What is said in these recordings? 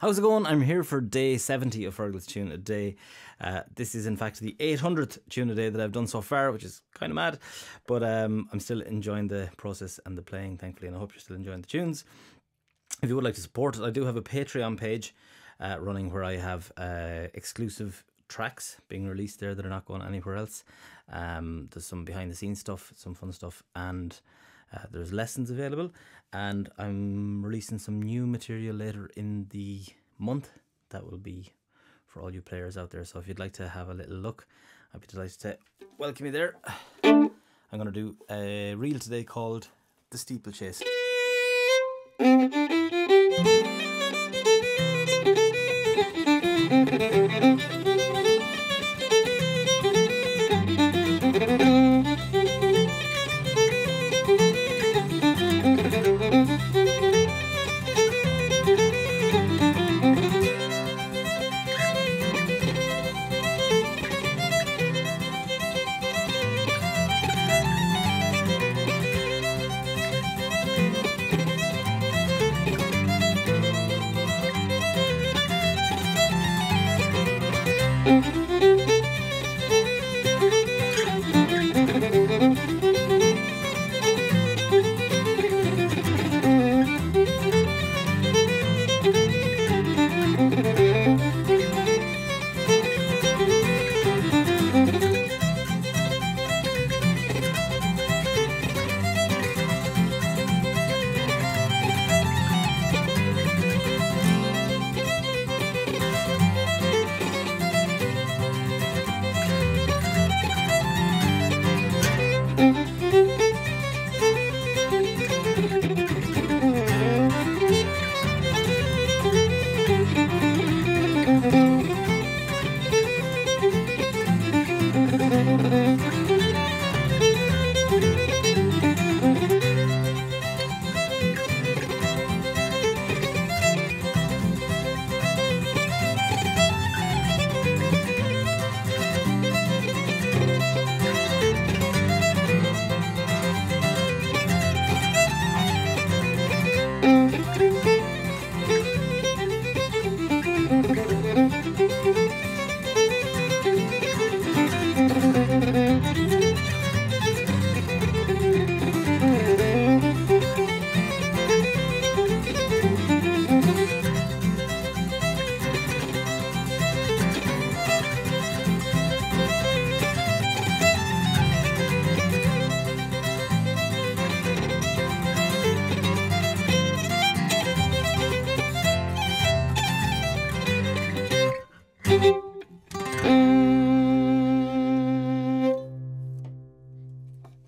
How's it going? I'm here for day 70 of Fergal's Tune a Day. Uh, this is, in fact, the 800th tune a day that I've done so far, which is kind of mad. But um, I'm still enjoying the process and the playing, thankfully, and I hope you're still enjoying the tunes. If you would like to support it, I do have a Patreon page uh, running where I have uh, exclusive tracks being released there that are not going anywhere else. Um, there's some behind the scenes stuff, some fun stuff, and uh, there's lessons available, and I'm releasing some new material later in the month that will be for all you players out there. So if you'd like to have a little look, I'd be delighted to welcome you there. I'm going to do a reel today called The Steeplechase. Mm-hmm. Mm-hmm.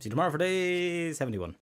See you tomorrow for day 71.